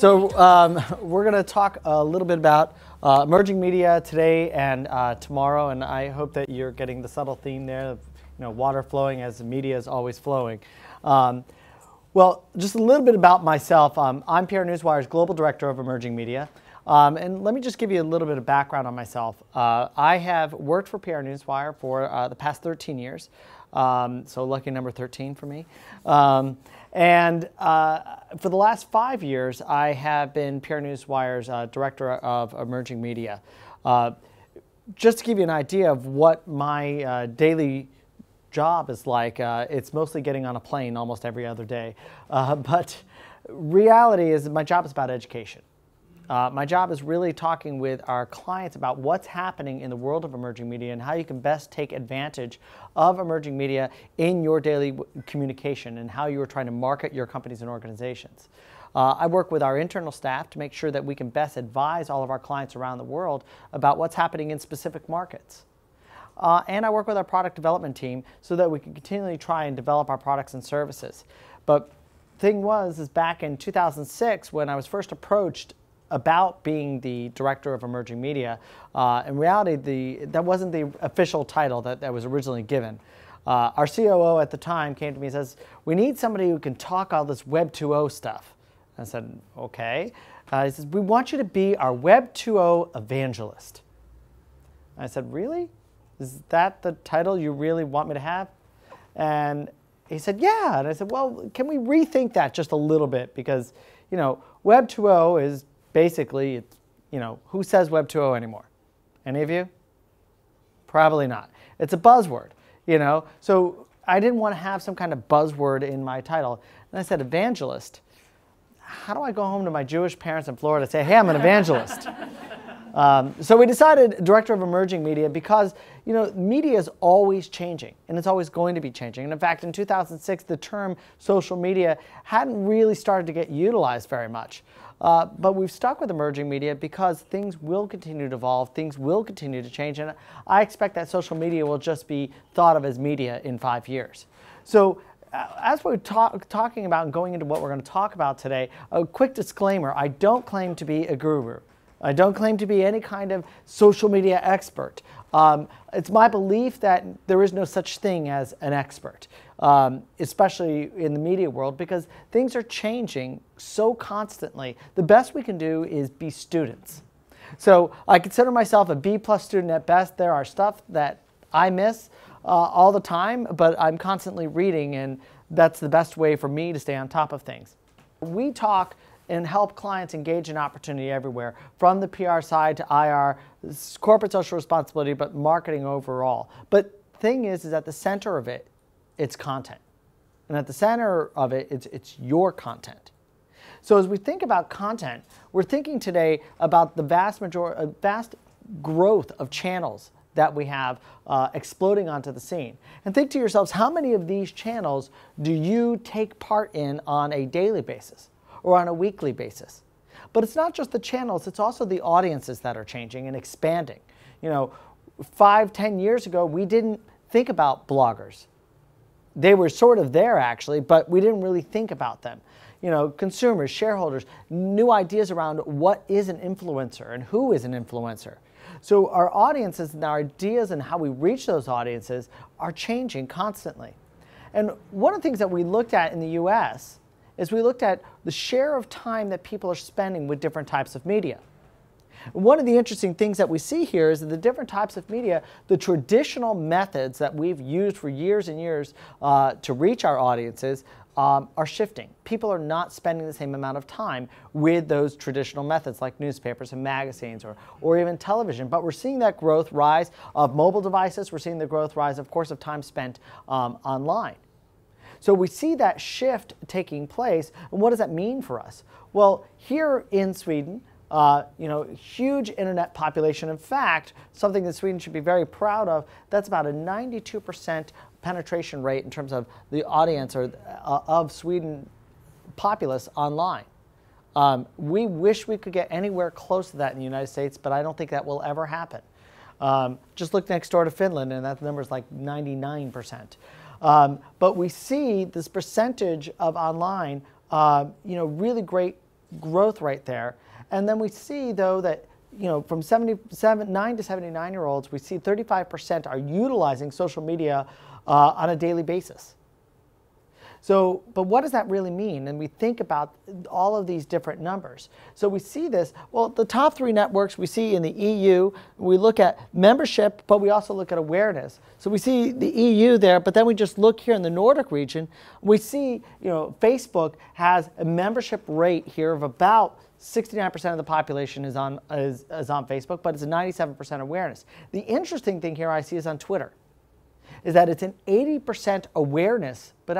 So um, we're going to talk a little bit about uh, emerging media today and uh, tomorrow, and I hope that you're getting the subtle theme there of you know, water flowing as the media is always flowing. Um, well, just a little bit about myself. Um, I'm PR Newswire's Global Director of Emerging Media. Um, and let me just give you a little bit of background on myself. Uh, I have worked for PR Newswire for uh, the past 13 years, um, so lucky number 13 for me. Um, and uh, for the last five years, I have been PR Newswire's uh, Director of Emerging Media. Uh, just to give you an idea of what my uh, daily job is like, it's mostly getting on a plane almost every other day. but reality is my job is about education. Uh, my job is really talking with our clients about what's happening in the world of emerging media and how you can best take advantage of emerging media in your daily communication and how you are trying to market your companies and organizations. Uh, I work with our internal staff to make sure that we can best advise all of our clients around the world about what's happening in specific markets. Uh, and I work with our product development team so that we can continually try and develop our products and services. But thing was, is back in 2006 when I was first approached about being the director of emerging media. Uh, in reality, the, that wasn't the official title that, that was originally given. Uh, our COO at the time came to me and says, we need somebody who can talk all this Web 2.0 stuff. I said, okay. Uh, he says, we want you to be our Web 2.0 evangelist. I said, really? Is that the title you really want me to have? And he said, yeah. And I said, well, can we rethink that just a little bit? Because, you know, Web 2.0 is basically, it's, you know, who says Web 2.0 anymore? Any of you? Probably not. It's a buzzword, you know. So I didn't want to have some kind of buzzword in my title. And I said, evangelist. How do I go home to my Jewish parents in Florida and say, hey, I'm an evangelist? um, so we decided director of emerging media because you know media is always changing and it's always going to be changing. And in fact, in 2006, the term social media hadn't really started to get utilized very much. Uh, but we've stuck with emerging media because things will continue to evolve, things will continue to change, and I expect that social media will just be thought of as media in five years. So uh, as we're talk, talking about and going into what we're going to talk about today, a quick disclaimer, I don't claim to be a guru. I don't claim to be any kind of social media expert. Um, it's my belief that there is no such thing as an expert, um, especially in the media world, because things are changing so constantly. The best we can do is be students. So I consider myself a B plus student at best. There are stuff that I miss uh, all the time, but I'm constantly reading, and that's the best way for me to stay on top of things. We talk and help clients engage in opportunity everywhere, from the PR side to IR, corporate social responsibility, but marketing overall. But thing is, is at the center of it, it's content. And at the center of it, it's, it's your content. So as we think about content, we're thinking today about the vast majority, uh, vast growth of channels that we have uh, exploding onto the scene. And think to yourselves, how many of these channels do you take part in on a daily basis? Or on a weekly basis. But it's not just the channels, it's also the audiences that are changing and expanding. You know, five, ten years ago, we didn't think about bloggers. They were sort of there actually, but we didn't really think about them. You know, consumers, shareholders, new ideas around what is an influencer and who is an influencer. So our audiences and our ideas and how we reach those audiences are changing constantly. And one of the things that we looked at in the US is we looked at the share of time that people are spending with different types of media. One of the interesting things that we see here is that the different types of media, the traditional methods that we've used for years and years uh, to reach our audiences um, are shifting. People are not spending the same amount of time with those traditional methods like newspapers and magazines or, or even television. But we're seeing that growth rise of mobile devices. We're seeing the growth rise, of course, of time spent um, online. So we see that shift taking place. And what does that mean for us? Well, here in Sweden, uh, you know, huge internet population. In fact, something that Sweden should be very proud of, that's about a 92% penetration rate in terms of the audience or uh, of Sweden populace online. Um, we wish we could get anywhere close to that in the United States, but I don't think that will ever happen. Um, just look next door to Finland, and that number is like 99%. Um, but we see this percentage of online, uh, you know, really great growth right there. And then we see, though, that you know, from 77, 9 to 79 year olds, we see 35% are utilizing social media uh, on a daily basis. So, but what does that really mean? And we think about all of these different numbers. So we see this, well, the top three networks we see in the EU, we look at membership, but we also look at awareness. So we see the EU there, but then we just look here in the Nordic region, we see, you know, Facebook has a membership rate here of about 69% of the population is on, is, is on Facebook, but it's a 97% awareness. The interesting thing here I see is on Twitter is that it's an 80% awareness, but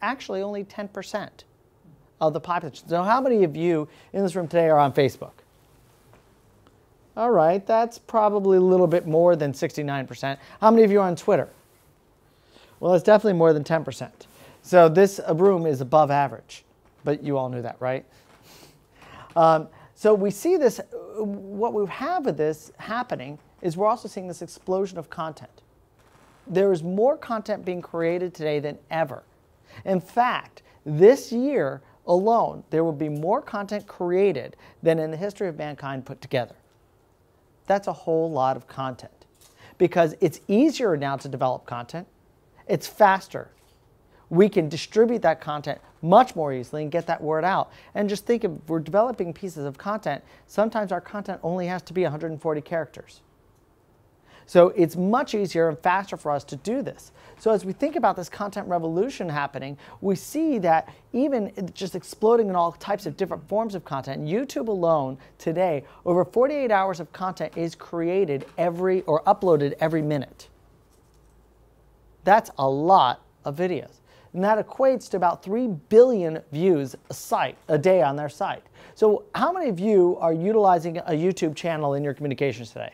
actually only 10% of the population. So how many of you in this room today are on Facebook? All right, that's probably a little bit more than 69%. How many of you are on Twitter? Well, it's definitely more than 10%. So this room is above average, but you all knew that, right? Um, so we see this, what we have with this happening is we're also seeing this explosion of content there is more content being created today than ever. In fact, this year alone, there will be more content created than in the history of mankind put together. That's a whole lot of content because it's easier now to develop content, it's faster. We can distribute that content much more easily and get that word out. And just think if we're developing pieces of content, sometimes our content only has to be 140 characters. So it's much easier and faster for us to do this. So as we think about this content revolution happening, we see that even just exploding in all types of different forms of content, YouTube alone today, over 48 hours of content is created every or uploaded every minute. That's a lot of videos. And that equates to about 3 billion views a site a day on their site. So how many of you are utilizing a YouTube channel in your communications today?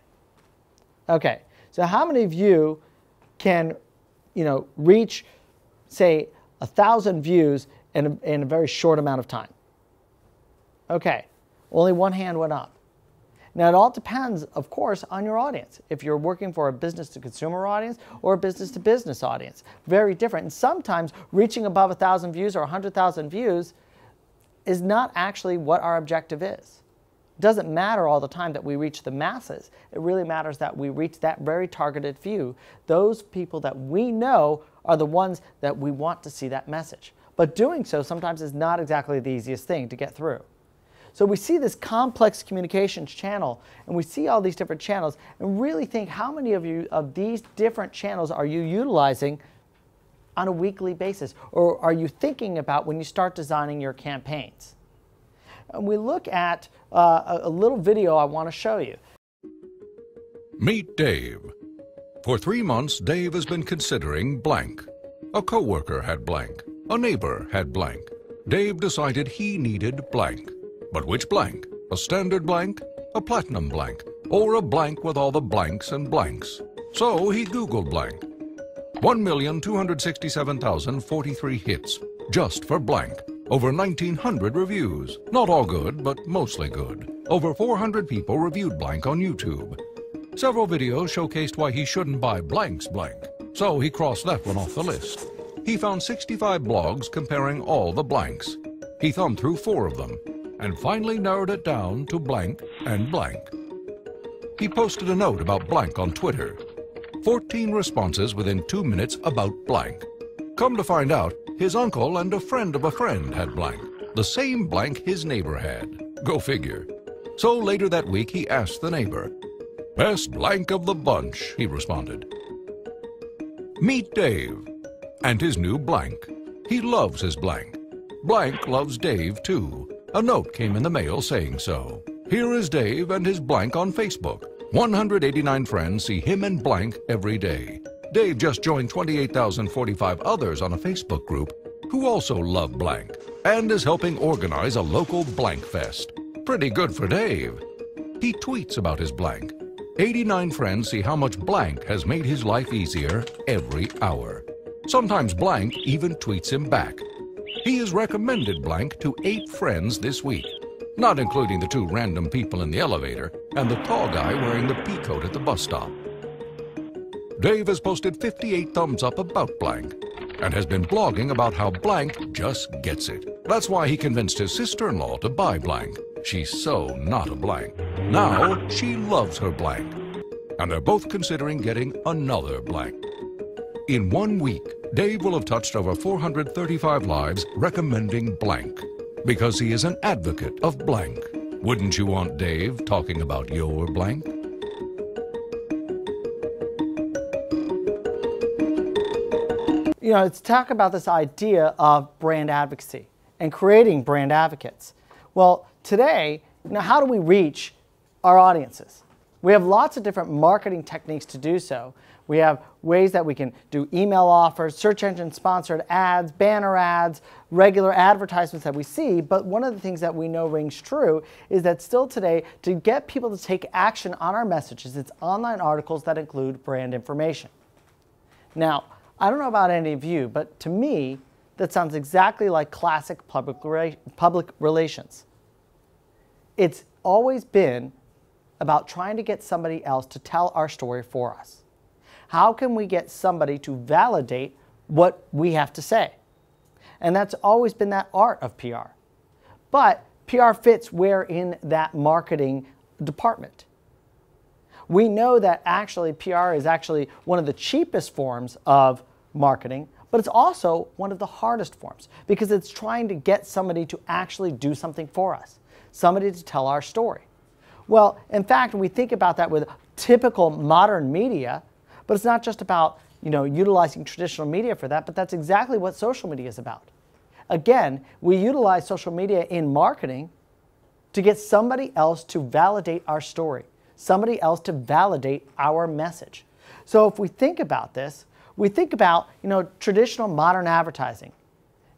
Okay, so how many of you can, you know, reach, say, a thousand views in a, in a very short amount of time? Okay, only one hand went up. Now, it all depends, of course, on your audience. If you're working for a business to consumer audience or a business to business audience, very different. And sometimes reaching above a 1,000 views or 100,000 views is not actually what our objective is. Doesn't matter all the time that we reach the masses. It really matters that we reach that very targeted few. Those people that we know are the ones that we want to see that message. But doing so sometimes is not exactly the easiest thing to get through. So we see this complex communications channel and we see all these different channels and really think how many of you of these different channels are you utilizing on a weekly basis or are you thinking about when you start designing your campaigns? And we look at uh, a, little video I want to show you. Meet Dave. For three months, Dave has been considering blank. A coworker had blank. A neighbor had blank. Dave decided he needed blank. But which blank? A standard blank? A platinum blank? Or a blank with all the blanks and blanks? So he Googled blank. 1,267,043 hits just for blank. Over 1,900 reviews. Not all good, but mostly good. Over 400 people reviewed Blank on YouTube. Several videos showcased why he shouldn't buy Blank's Blank, so he crossed that one off the list. He found 65 blogs comparing all the blanks. He thumbed through four of them, and finally narrowed it down to blank and blank. He posted a note about blank on Twitter. 14 responses within two minutes about blank. Come to find out, his uncle and a friend of a friend had blank, the same blank his neighbor had. Go figure. So later that week, he asked the neighbor. Best blank of the bunch, he responded. Meet Dave and his new blank. He loves his blank. Blank loves Dave too. A note came in the mail saying so. Here is Dave and his blank on Facebook. 189 friends see him and blank every day. Dave just joined 28,045 others on a Facebook group who also love blank and is helping organize a local blank fest. Pretty good for Dave. He tweets about his blank. 89 friends see how much blank has made his life easier every hour. Sometimes blank even tweets him back. He has recommended blank to eight friends this week, not including the two random people in the elevator and the tall guy wearing the pea coat at the bus stop. Dave has posted 58 thumbs up about Blank and has been blogging about how Blank just gets it. That's why he convinced his sister in law to buy blank. She's so not a blank. Now she loves her blank. And they're both considering getting another blank. In one week, Dave will have touched over 435 lives recommending blank because he is an advocate of blank. Wouldn't you want Dave talking about your blank? You know, let's talk about this idea of brand advocacy and creating brand advocates. Well, today, you know, how do we reach our audiences? We have lots of different marketing techniques to do so. We have ways that we can do email offers, search engine sponsored ads, banner ads, regular advertisements that we see. But one of the things that we know rings true is that still today, to get people to take action on our messages, it's online articles that include brand information. Now, I don't know about any of you, but to me, that sounds exactly like classic public, public relations. It's always been about trying to get somebody else to tell our story for us. How can we get somebody to validate what we have to say? And that's always been that art of PR. But PR fits where in that marketing department. We know that actually PR is actually one of the cheapest forms of marketing, but it's also one of the hardest forms because it's trying to get somebody to actually do something for us, somebody to tell our story. Well, in fact, we think about that with typical modern media, but it's not just about you know, utilizing traditional media for that, but that's exactly what social media is about. Again, we utilize social media in marketing to get somebody else to validate our story, somebody else to validate our message. So if we think about this, we think about you know, traditional modern advertising.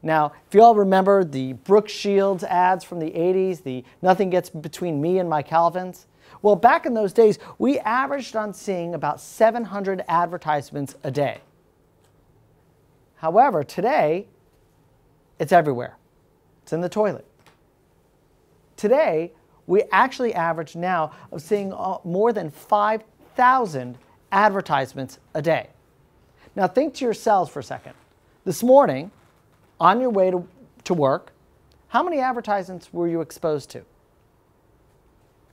Now, if you all remember the Brooke Shields ads from the 80s, the nothing gets between me and my Calvins, well, back in those days, we averaged on seeing about 700 advertisements a day. However, today, it's everywhere. It's in the toilet. Today, we actually average now of seeing uh, more than 5,000 advertisements a day. Now think to yourselves for a second. This morning, on your way to, to work, how many advertisements were you exposed to?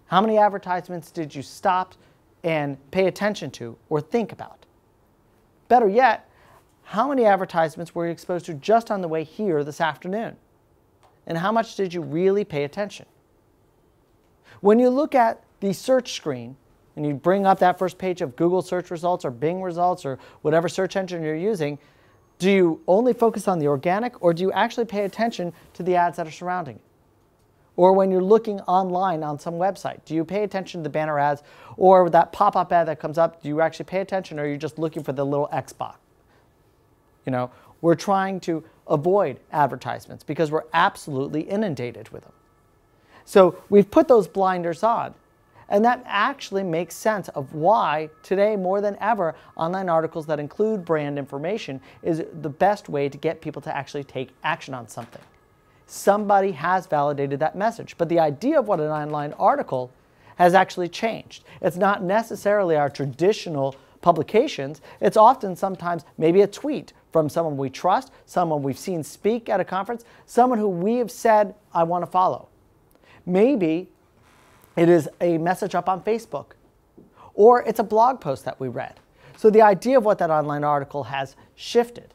How many advertisements did you stop and pay attention to or think about? Better yet, how many advertisements were you exposed to just on the way here this afternoon? And how much did you really pay attention? When you look at the search screen and you bring up that first page of Google search results or Bing results or whatever search engine you're using, do you only focus on the organic or do you actually pay attention to the ads that are surrounding it? Or when you're looking online on some website, do you pay attention to the banner ads or that pop-up ad that comes up? Do you actually pay attention or are you just looking for the little X box? You know, we're trying to avoid advertisements because we're absolutely inundated with them. So we've put those blinders on. And that actually makes sense of why today more than ever online articles that include brand information is the best way to get people to actually take action on something somebody has validated that message. But the idea of what an online article has actually changed. It's not necessarily our traditional publications. It's often sometimes maybe a tweet from someone we trust, someone we've seen speak at a conference, someone who we have said, I want to follow. Maybe it is a message up on Facebook, or it's a blog post that we read. So the idea of what that online article has shifted.